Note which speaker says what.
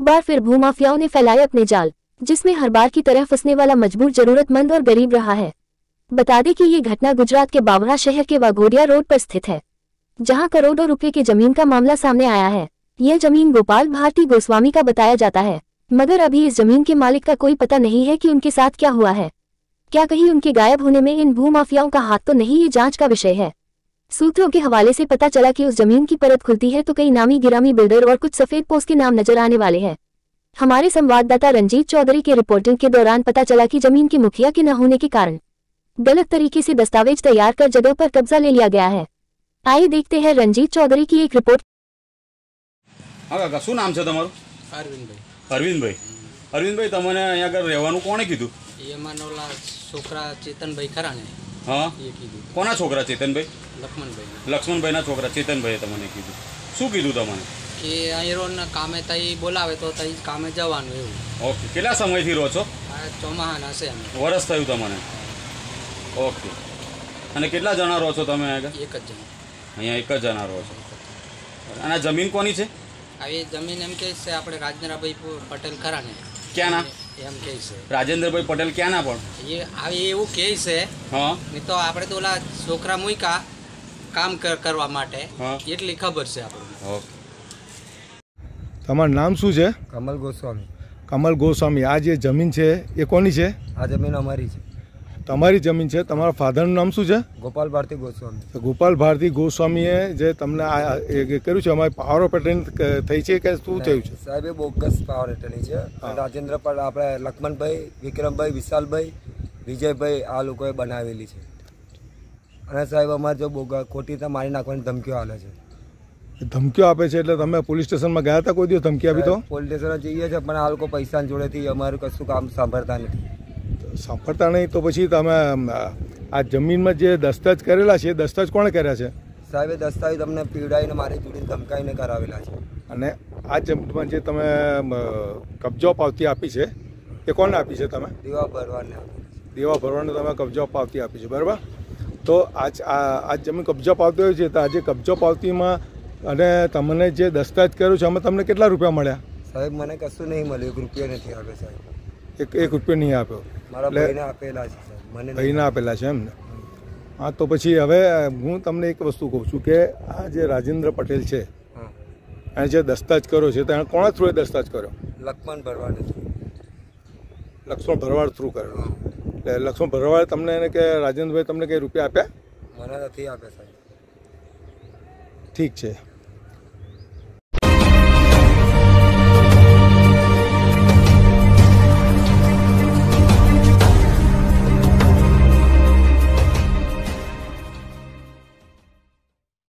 Speaker 1: बार फिर भूमाफियाओं ने फैलाए अपने जाल, जिसमें हर बार की तरह फंसने वाला मजबूर, जरूरतमंद और गरीब रहा है। बता दें कि ये घटना गुजरात के बावरा शहर के वाघोडिया रोड पर स्थित है, जहाँ करोड़ों रुपए की ज़मीन का मामला सामने आया है। यह ज़मीन गोपाल भारती गोस्वामी का बताया जाता है, मगर अभी इस ज़मीन के मालिक का कोई पता नहीं है कि उनके साथ क्या हुआ है। क्या कहीं उनके गायब होने में इन भूमाफियाओं का हाथ तो नहीं, ये जाँच का विषय है। सूत्रों के हवाले से पता चला कि उस जमीन की परत खुलती है तो कई नामी गिरामी बिल्डर और कुछ सफेद पोस्ट के नाम नजर आने वाले हैं हमारे संवाददाता रंजीत चौधरी के रिपोर्टिंग के दौरान पता चला कि जमीन के मुखिया के न होने के कारण गलत तरीके से दस्तावेज तैयार कर जगह पर कब्जा ले लिया गया है आइए देखते हैं रंजीत चौधरी की एक रिपोर्ट
Speaker 2: હા કાકા શું નામ છે તમારું
Speaker 3: અરવિંદભાઈ
Speaker 2: અરવિંદભાઈ અરવિંદભાઈ તમને અહીંયા આગળ રહેવાનું કોણે કીધું
Speaker 3: એમાં ઓલા છોકરા ચેતનભાઈ ખરા ને
Speaker 2: હા?
Speaker 3: એ કીધું.
Speaker 2: કોના છોકરા ચેતનભાઈ?
Speaker 3: લક્ષ્મણભાઈ.
Speaker 2: લક્ષ્મણભાઈના છોકરા ચેતનભાઈએ તમને કીધું. શું કીધું તમને?
Speaker 3: કે અહીં કામે તઈ બોલાવે તો તઈ કામે જવાનું એવું.
Speaker 2: ઓકે કેટલા સમયથી રહો છો?
Speaker 3: આ ચોમાહાના છે
Speaker 2: વરસ થયું તમને. ઓકે. અને કેટલા જણા રહો છો તમે આગળ?
Speaker 3: એક જ જણા.
Speaker 2: અહીંયા એક જ જણા રહો છો. અને જમીન કોની છે?
Speaker 3: આવી જમીન એમ કે છે આપણે રાજનરાભાઈ પટેલ ખરા ને.
Speaker 2: ક્યાંના?
Speaker 3: એમ કહે છે.
Speaker 2: રાજેન્દ્રભાઈ પટેલ ક્યાંના પણ?
Speaker 3: એ આવી એવું કહે છે.
Speaker 2: હા.
Speaker 3: નહીં તો આપણે તો ઓલા છોકરા મૂક્યા કામ કર- કરવા માટે. એટલી ખબર છે આપણને.
Speaker 4: તમારું નામ શું છે?
Speaker 5: કમલ ગોસ્વામી.
Speaker 4: કમલ ગોસ્વામી. આ જે જમીન છે એ કોની છે?
Speaker 5: આ જમીન અમારી છે.
Speaker 4: તમારી જમીન છે તમારા ફાધરનું નામ શું છે?
Speaker 5: ગોપાલ ભારતી ગોસ્વામી.
Speaker 4: ગોપાલ ભારતી ગોસ્વામીએ જે તમને આ કર્યું છે અમારી પાવર ઓફ એટર્ની થઈ છે કે શું થયું છે?
Speaker 5: સાહેબ એ બોગસ પાવર એટર્ની છે. રાજેન્દ્ર પર આપણે લક્ષ્મણભાઈ વિક્રમભાઈ વિશાલભાઈ વિજયભાઈ આ લોકોએ બનાવેલી છે. અને સાહેબ અમારે જો બોગા ખોટી રીતે મારી નાખવાની ધમકીઓ આવે છે.
Speaker 4: ધમકીઓ આપે છે એટલે તમે પોલીસ સ્ટેશનમાં ગયા હતા કોઈ દિવસ ધમકી આપી તો?
Speaker 5: પોલીસ સ્ટેશન જઈએ છે પણ આ લોકો પૈસા જોડેથી અમારું કશું કામ સાંભળતા નથી.
Speaker 4: સાંભળતા નહીં તો પછી તમે આ જમીનમાં જે દસ્તાવેજ કરેલા છે એ દસ્તાવેજ કોણે કર્યા છે?
Speaker 5: સાહેબ એ દસ્તાવેજ તમને પીવડાવીને મારી જોડીને ધમકાઈને કરાવેલા છે.
Speaker 4: અને આ જમીનમાં જે તમે કબજો પાવતી આપી છે એ કોને આપી છે તમે?
Speaker 5: દીવા ભરવાને
Speaker 4: દેવા ભરવાને તમે કબજો પાવતી આપી છે બરાબર? તો આજ આ આ જમીન કબજો પાવતી હોય છે તો આજે કબજો પાવતીમાં અને તમને જે દસ્તાવેજ કર્યો છે અમે તમને કેટલા રૂપિયા મળ્યા?
Speaker 5: સાહેબ મને કશું નહીં મળ્યું એક રૂપિયો નથી આપ્યો સાહેબ.
Speaker 4: એક એક રૂપિયો નહીં આપ્યો?
Speaker 5: મારા ભાઈને આપેલા છે મને
Speaker 4: ભાઈને આપેલા છે એમ ને? હા તો પછી હવે હું તમને એક વસ્તુ કહું છું કે આ જે રાજેન્દ્ર પટેલ છે એણે જે દસ્તાજ કર્યો છે તો એણે કોના થ્રુએ દસ્તાજ કર્યો?
Speaker 5: લક્ષ્મણ ભરવાડ
Speaker 4: લક્ષ્મણ ભરવાડ થ્રુ કર્યો. એટલે લક્ષ્મણ ભરવાડે તમને એને કે રાજેન્દ્રભાઈ તમને કંઈ રૂપિયા આપ્યા?
Speaker 5: મને નથી આપ્યા સાહેબ.
Speaker 4: ઠીક છે.